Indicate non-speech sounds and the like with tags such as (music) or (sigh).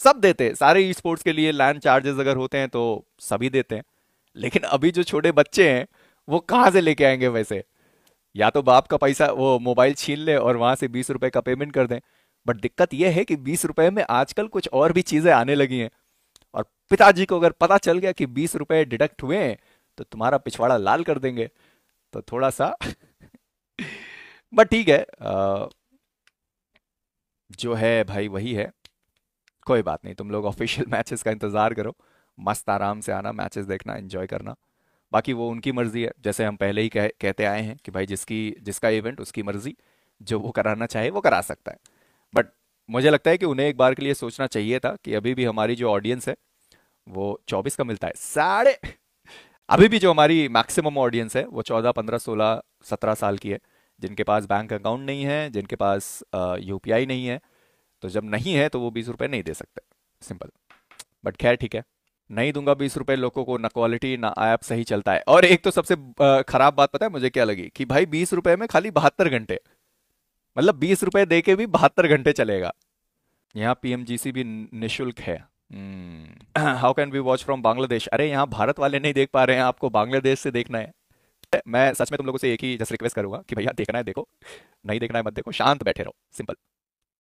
सब देते हैं। सारे ई स्पोर्ट्स के लिए लैंड चार्जेस अगर होते हैं तो सभी देते हैं। लेकिन अभी जो छोटे बच्चे हैं वो कहाँ से लेके आएँगे वैसे? या तो बाप का पैसा वो मोबाइल छीन ले और वहाँ से बीस रुपए का पेमेंट कर दें। बट दिक्कत यह है कि बीस रुपए में आजकल कुछ और भी चीज़ें आने लगी हैं। और पिताजी को अगर पता चल गया कि बीस रुपए डिडक्ट हुए हैं तो तुम्हारा पिछवाड़ा लाल कर देंगे। तो थोड़ा सा (laughs) बट ठीक है आ, जो है भाई वही है। कोई बात नहीं तुम लोग ऑफिशियल मैचेस (laughs) का इंतज़ार करो। मस्त आराम से आना मैचेस देखना एंजॉय करना। बाकी वो उनकी मर्ज़ी है। जैसे हम पहले ही कह, कहते आए हैं कि भाई जिसकी जिसका इवेंट उसकी मर्ज़ी जो वो कराना चाहे वो करा सकता है। बट मुझे लगता है कि उन्हें एक बार के लिए सोचना चाहिए था कि अभी भी हमारी जो ऑडियंस है वो चौबीस का मिलता है। साढ़े अभी भी जो हमारी मैक्सिमम ऑडियंस है वो चौदह पंद्रह सोलह सत्रह साल की है। जिनके पास बैंक अकाउंट नहीं है जिनके पास यूपीआई नहीं है तो जब नहीं है तो वो बीस रुपये नहीं दे सकते। सिंपल। बट खैर ठीक है। नहीं दूँगा बीस रुपए लोगों को, ना क्वालिटी ना ऐप सही चलता है। और एक तो सबसे खराब बात पता है मुझे क्या लगी? कि भाई बीस रुपए में खाली बहत्तर घंटे। मतलब बीस रुपए दे के भी बहत्तर घंटे चलेगा। यहाँ पीएमजीसी भी निशुल्क है। How can be watch from Bangladesh अरे यहाँ भारत वाले नहीं देख पा रहे हैं, आपको बांग्लादेश से देखना है। मैं सच में तुम लोगों से एक ही जस्ट रिक्वेस्ट करूँगा कि भैया देखना है, देखो। नहीं देखना है मत देखो, शांत बैठे रहो। सिंपल